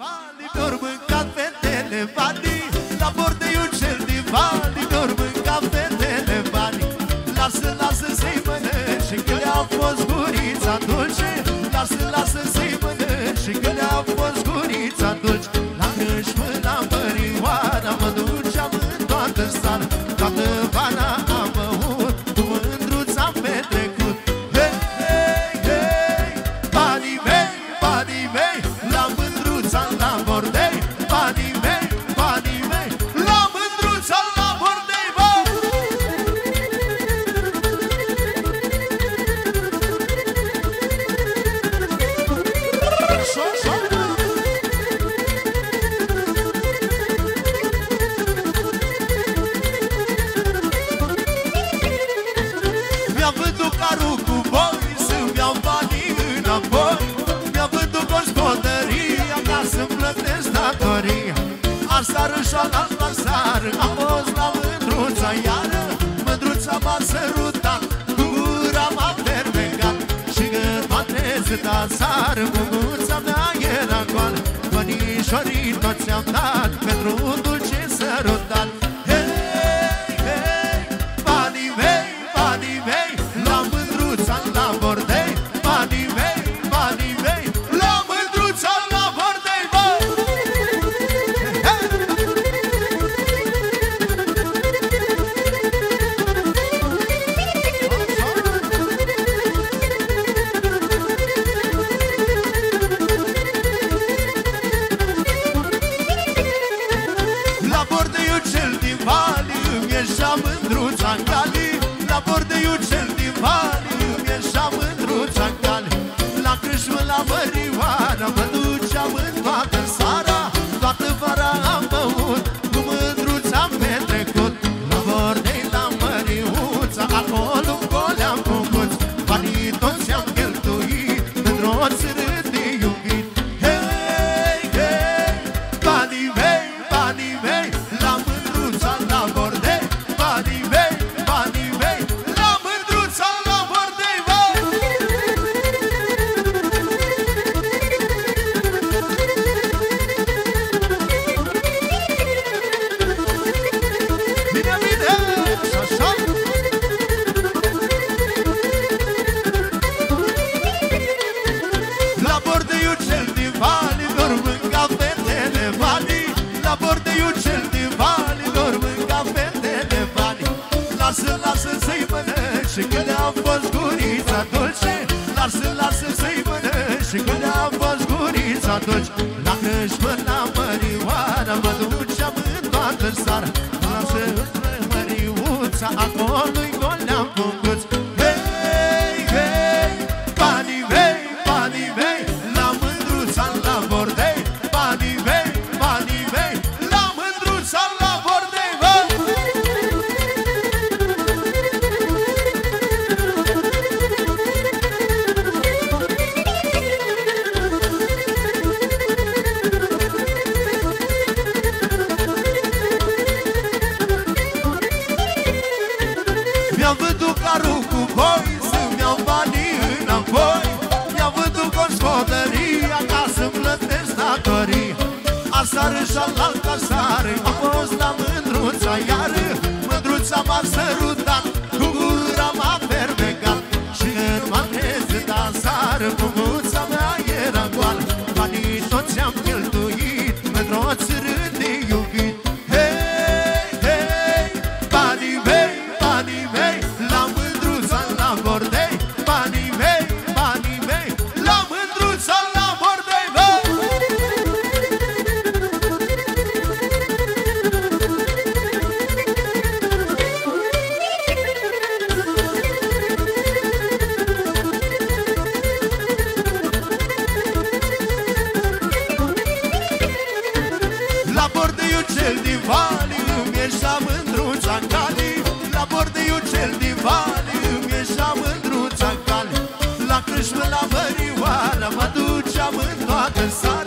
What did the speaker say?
Vali, mi-or mâncat fetele Vali, la bordeiul cel din Vali Mi-or mâncat fetele Vali. Lasă, lasă să-i mănânci Că le-a fost gurița dulce. Lasă, lasă să-i mănânci Că le-a fost gurița dulce. La își mâna mărioara Mă duceam în toată sala. Toată vara am la bordei Banii mei, banii mei La mândruța la bordei, bă! Șo, șo, Mi-am vândut carul Asară și la sară Am fost la mândruța iară. Mândruța m-a sărutat Cu gura m-a fermecat Și când m-a trezit asară Mândruța mea era goală. Bănișorii toți am dat Pentru dulce sărutat La bordeiul cel din Vali mănânci Că le-a fost gurița dulce Lasă, lasă să-i mănânci Că le-a fost gurița dulce La crâșmă, la mărioara Mă duceam în toată seara Lasă între măriuța Acolo-i Mi-am vândut carul cu voi Să-mi iau banii înapoi. Mi-am vândut gospodăria Ca să-mi plătesc datoria Asară și alaltă sară Am fost la mândruța iară Mândruța m-a sărutat Cu gura m-a fermecat. Și când m-am trezit asară Mândruța mea era goală. Banii toți am cheltuit Într-o țără de iubit. Hei, hei, banii mei, banii mei cel din Vali Îmi ieșea mândruța în cali La crâșmă, la mărioară Mă duceam în toată seara